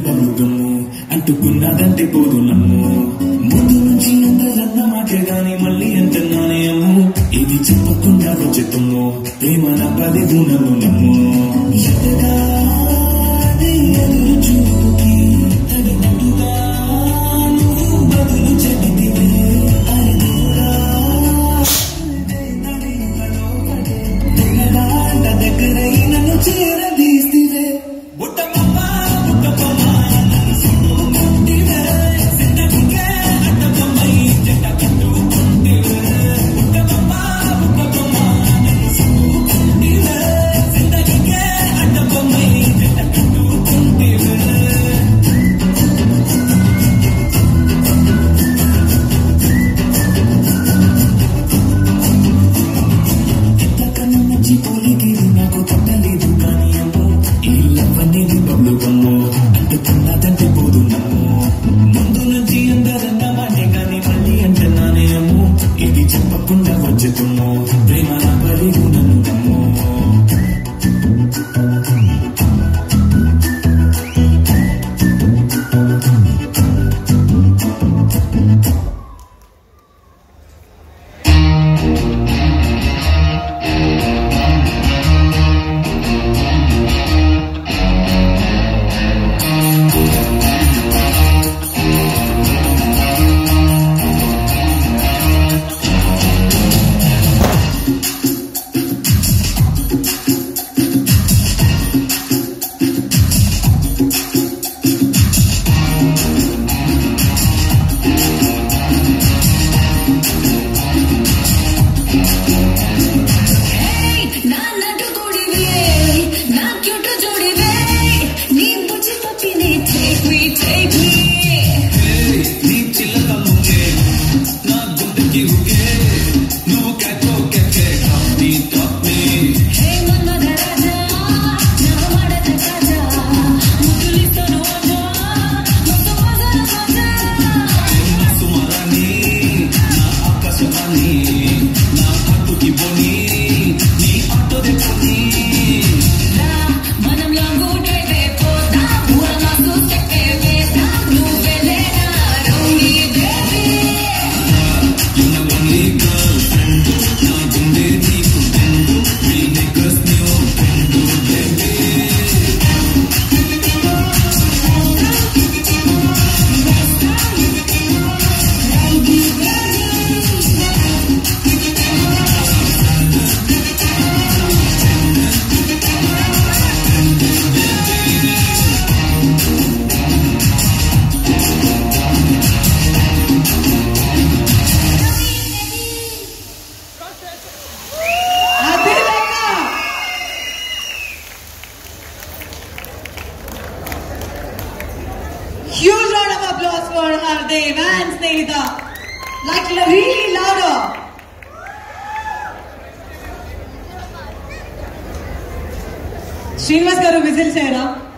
మీద ముద్దుము అంటుకున్నదంటే పోదు నమ్ము ముందు నుంచి అందరన్న మాటే గాని మళ్ళీ ఎంత అమ్ము ఇది చెప్పకుండా వచ్చేతుము ప్రేమ నా పది గుణము నమ్ము. పుణ్యం మంచితు Vasudev and Snehita. Like really louder. Srinivas garu whistle cheyra.